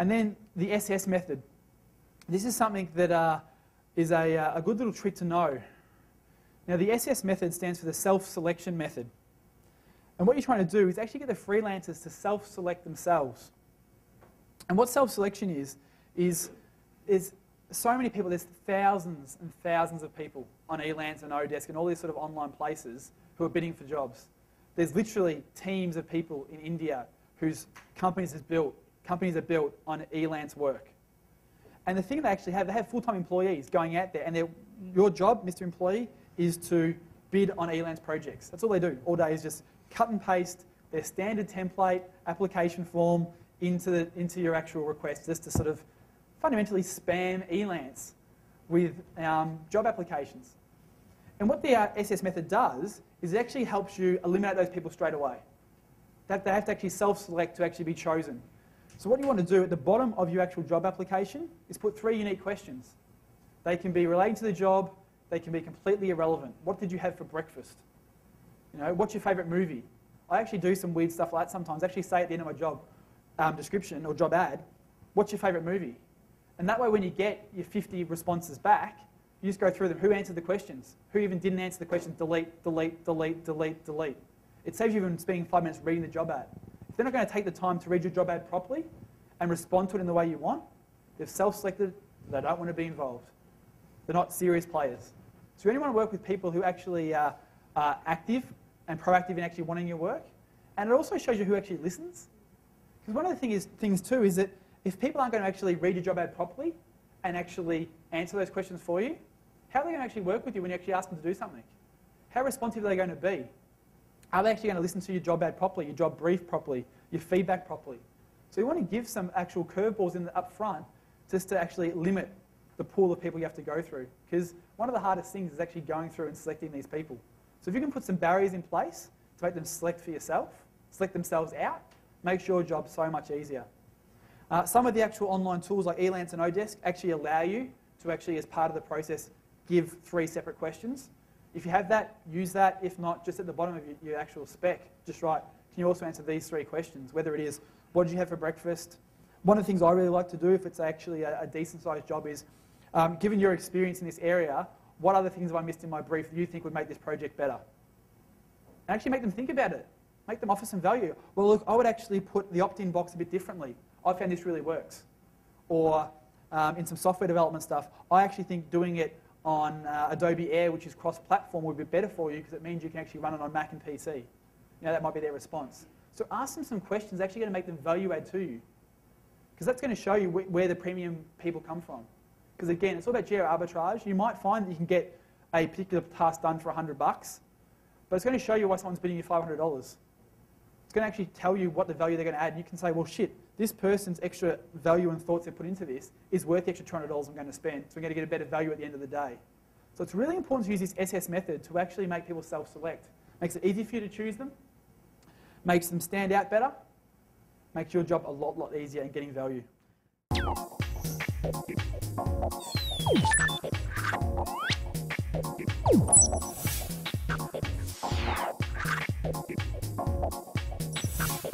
And then the SS method. This is something that uh, is a, uh, a good little trick to know. Now, the SS method stands for the self-selection method. And what you're trying to do is actually get the freelancers to self-select themselves. And what self-selection is, is, is so many people, there's thousands and thousands of people on Elance and Odesk and all these sort of online places who are bidding for jobs. There's literally teams of people in India whose companies have built, companies are built on Elance work. And the thing they actually have, they have full-time employees going out there, and your job, Mr. Employee, is to bid on Elance projects. That's all they do. All day is just cut and paste their standard template application form into, the, into your actual request, just to sort of fundamentally spam Elance with um, job applications. And what the uh, SS method does is it actually helps you eliminate those people straight away. That they have to actually self-select to actually be chosen. So what you want to do at the bottom of your actual job application is put three unique questions. They can be related to the job, they can be completely irrelevant. What did you have for breakfast? You know, what's your favourite movie? I actually do some weird stuff like that sometimes. I actually say at the end of my job um, description or job ad, what's your favourite movie? And that way when you get your 50 responses back, you just go through them. Who answered the questions? Who even didn't answer the questions? Delete, delete, delete, delete, delete. It saves you even spending five minutes reading the job ad. They're not going to take the time to read your job ad properly and respond to it in the way you want, they've self-selected, they don't want to be involved. They're not serious players. So you only want to work with people who actually are, are active and proactive in actually wanting your work. And it also shows you who actually listens. Because one of the thing is, things too is that if people aren't going to actually read your job ad properly and actually answer those questions for you, how are they going to actually work with you when you actually ask them to do something? How responsive are they going to be? Are they actually going to listen to your job ad properly, your job brief properly, your feedback properly? So you want to give some actual curveballs in the up front just to actually limit the pool of people you have to go through. Because one of the hardest things is actually going through and selecting these people. So if you can put some barriers in place to make them select for yourself, select themselves out, makes your job so much easier. Uh, some of the actual online tools like Elance and Odesk actually allow you to actually, as part of the process, give three separate questions. If you have that, use that. If not, just at the bottom of your, your actual spec, just write, can you also answer these three questions? Whether it is, what did you have for breakfast? One of the things I really like to do, if it's actually a, a decent sized job, is um, given your experience in this area, what other things have I missed in my brief that you think would make this project better? And actually make them think about it. Make them offer some value. Well, look, I would actually put the opt-in box a bit differently. I found this really works. Or um, in some software development stuff, I actually think doing it on uh, Adobe Air, which is cross-platform, would be better for you because it means you can actually run it on Mac and PC. You know, that might be their response. So ask them some questions actually going to make them value add to you. Because that's going to show you wh where the premium people come from. Because again, it's all about geo arbitrage. You might find that you can get a particular task done for 100 bucks, but it's going to show you why someone's bidding you $500. It's going to actually tell you what the value they're going to add. And you can say, well, shit, this person's extra value and thoughts they put into this is worth the extra $200 I'm going to spend, so I'm going to get a better value at the end of the day. So it's really important to use this SS method to actually make people self-select. Makes it easy for you to choose them, makes them stand out better, makes your job a lot, lot easier in getting value. you